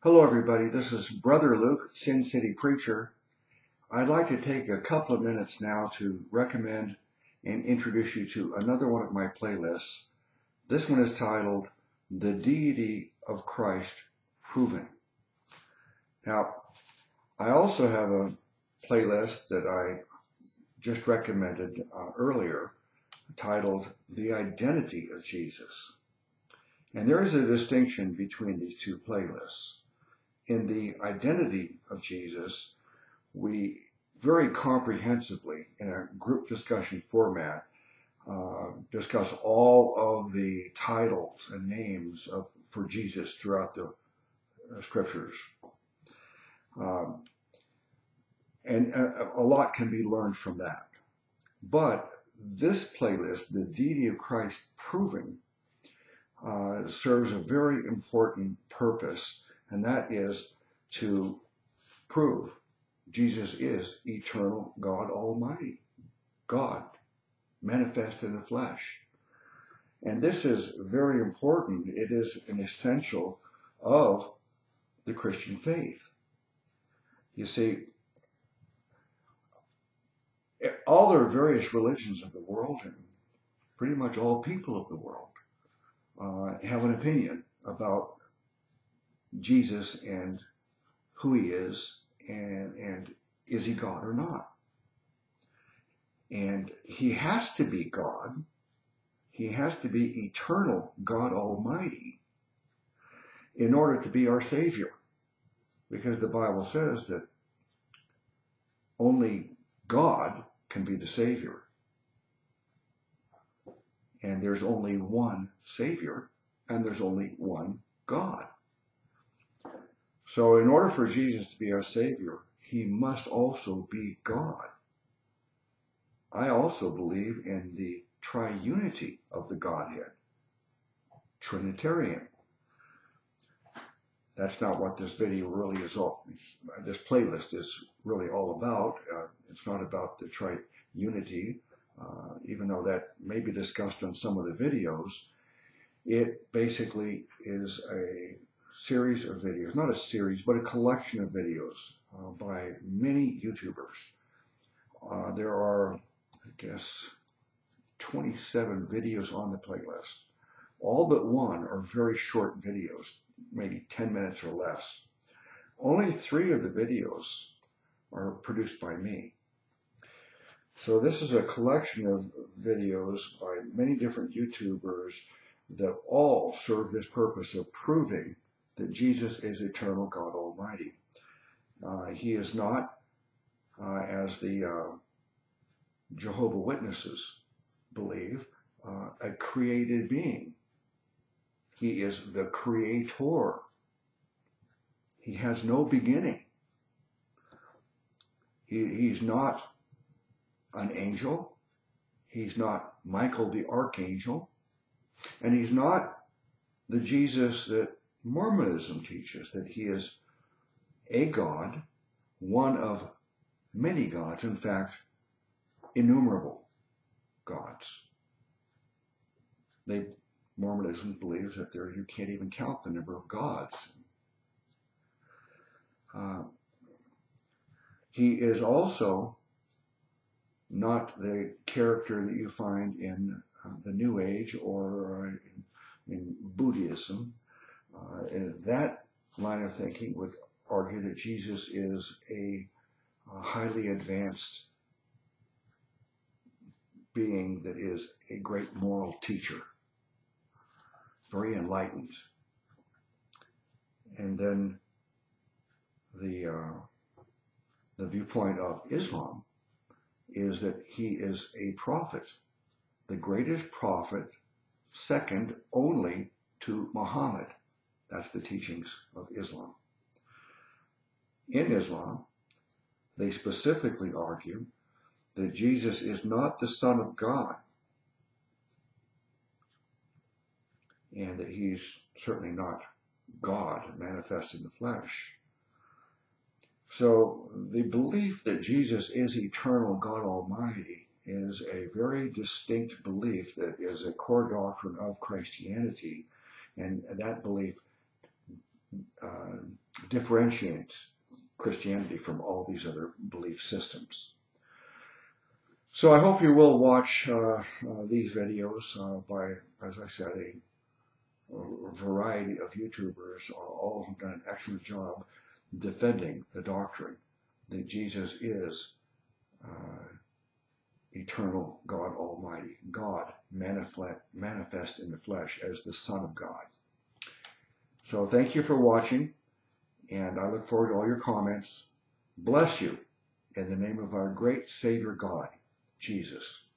Hello, everybody. This is Brother Luke, Sin City Preacher. I'd like to take a couple of minutes now to recommend and introduce you to another one of my playlists. This one is titled The Deity of Christ Proven. Now, I also have a playlist that I just recommended uh, earlier titled The Identity of Jesus. And there is a distinction between these two playlists. In the identity of Jesus, we very comprehensively, in a group discussion format, uh, discuss all of the titles and names of, for Jesus throughout the uh, scriptures. Um, and a, a, lot can be learned from that. But this playlist, The Deity of Christ Proven, uh, serves a very important purpose, and that is to prove Jesus is eternal God Almighty, God manifest in the flesh. And this is very important. It is an essential of the Christian faith. You see, all the various religions of the world and pretty much all people of the world uh, have an opinion about Jesus and who he is and, and is he God or not. And he has to be God. He has to be eternal God Almighty in order to be our Savior. Because the Bible says that only God can be the Savior. And there's only one Savior, and there's only one God. So, in order for Jesus to be our Savior, he must also be God. I also believe in the triunity of the Godhead, Trinitarian. That's not what this video really is all, this playlist is really all about. Uh, it's not about the triunity, uh, even though that may be discussed on some of the videos. It basically is a series of videos, not a series, but a collection of videos uh, by many YouTubers. Uh, there are, I guess, 27 videos on the playlist. All but one are very short videos, maybe 10 minutes or less. Only three of the videos are produced by me. So this is a collection of videos by many different YouTubers that all serve this purpose of proving that Jesus is eternal God Almighty. Uh, he is not, uh, as the uh, Jehovah Witnesses believe, uh, a created being. He is the creator. He has no beginning. He, he's not an angel. He's not Michael the archangel. And he's not the Jesus that Mormonism teaches that he is a God, one of many gods, in fact, innumerable gods. They Mormonism believes that there you can't even count the number of gods. Uh, he is also not the character that you find in uh, the New Age or uh, in, in Buddhism uh, that line of thinking would argue that Jesus is a, a highly advanced being that is a great moral teacher, very enlightened. And then the uh, the viewpoint of Islam is that he is a prophet, the greatest prophet, second only to Muhammad. That's the teachings of Islam. In Islam, they specifically argue that Jesus is not the Son of God and that he's certainly not God manifest in the flesh. So the belief that Jesus is eternal God Almighty is a very distinct belief that is a core doctrine of Christianity. And that belief uh, differentiates Christianity from all these other belief systems. So I hope you will watch uh, uh, these videos uh, by, as I said, a, a variety of YouTubers, all have done an excellent job defending the doctrine that Jesus is eternal God Almighty, God manifest, manifest in the flesh as the Son of God. So thank you for watching, and I look forward to all your comments. Bless you in the name of our great Savior God, Jesus.